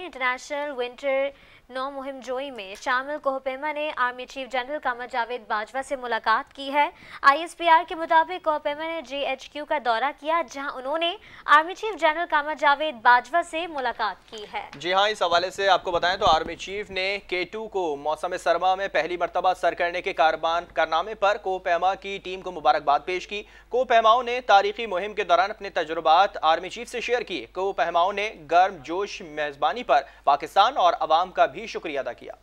International winter नौ मुहिम जोई में शामिल कोहपेमा ने army chief general Qamar Javed Bajwa से मुलाकात की है। आईएसपीआर के मुताबिक कोहपेमा ने जीएचक्यू का दौरा किया, जहाँ उन्होंने army chief general Qamar Javed Bajwa से मुलाकात की है। जी हाँ इस हवाले से आपको बताएँ तो आर्मी चीफ ने के को मौसम सरमा में पहली मरतबा सर करने के कारबान कारनामे पर कोहपेमा की टीम को मुबारकबाद पेश की। कोहपेमाओं ने तारीखी मुहिम के दौरान अपने तजुर्बात आर्मी चीफ से शेयर किए। कोहपेमाओं ने गर्म जोश, मेजबानी पर पाकिस्तान और अवाम का भी शुक्रिया अदा किया।